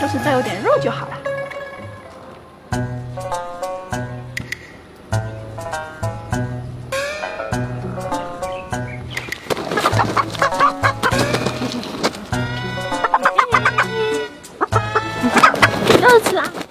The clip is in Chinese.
要是再有点肉就好了。肉吃啊。